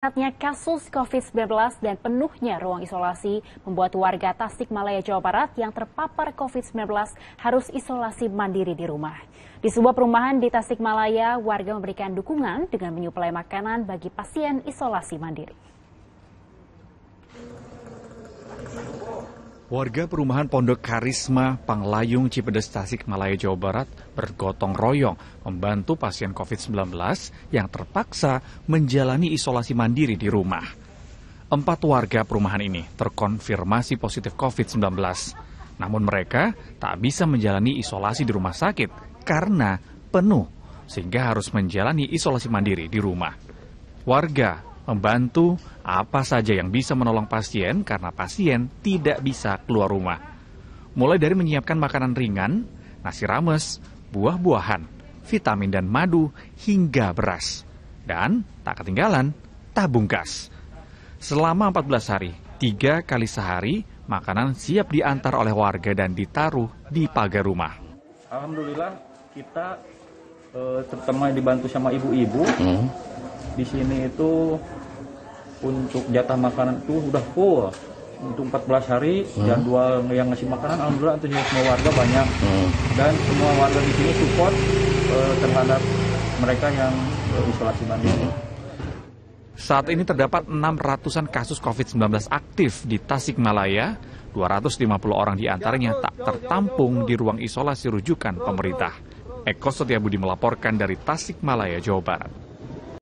Meningkatnya kasus COVID-19 dan penuhnya ruang isolasi membuat warga Tasikmalaya, Jawa Barat yang terpapar COVID-19 harus isolasi mandiri di rumah. Di sebuah perumahan di Tasikmalaya, warga memberikan dukungan dengan menyuplai makanan bagi pasien isolasi mandiri. Warga perumahan Pondok Karisma, Panglayung, Cipedes, Tasikmalaya, Jawa Barat bergotong royong membantu pasien COVID-19 yang terpaksa menjalani isolasi mandiri di rumah. Empat warga perumahan ini terkonfirmasi positif COVID-19. Namun mereka tak bisa menjalani isolasi di rumah sakit karena penuh sehingga harus menjalani isolasi mandiri di rumah. Warga membantu apa saja yang bisa menolong pasien karena pasien tidak bisa keluar rumah. Mulai dari menyiapkan makanan ringan, nasi rames, buah-buahan, vitamin dan madu, hingga beras. Dan tak ketinggalan, tabung gas. Selama 14 hari, tiga kali sehari, makanan siap diantar oleh warga dan ditaruh di pagar rumah. Alhamdulillah kita eh, terutama dibantu sama ibu-ibu hmm. di sini itu untuk jatah makanan itu udah full untuk 14 hari hmm. jadwal yang ngasih makanan alhamdulillah antusias semua warga banyak hmm. dan semua warga di sini support uh, terhadap mereka yang uh, isolasi mandiri. Saat ini terdapat 600-an kasus COVID-19 aktif di Tasikmalaya, 250 orang di antaranya tak tertampung di ruang isolasi rujukan pemerintah. Eko Setiabudi melaporkan dari Tasikmalaya, Jawa Barat.